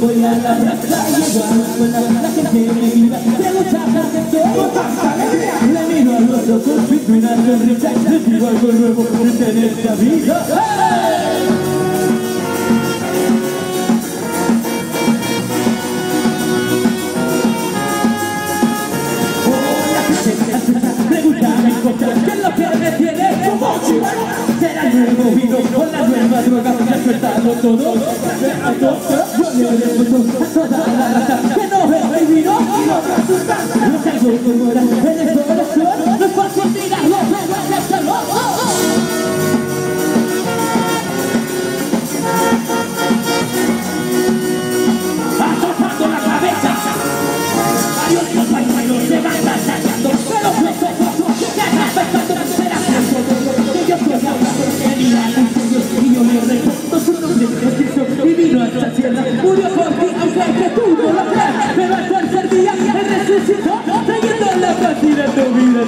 Voy a la plaza Llegando a la gente me mira Tengo mucha gente Le miro a los ojos y una sonrisa Les digo algo nuevo en esta vida ¡Hey! Pregúntame cosas, ¿qué es lo todo A todo, yo le la raza Que no bebe vino. y no el corazón No Trayendo la tu vida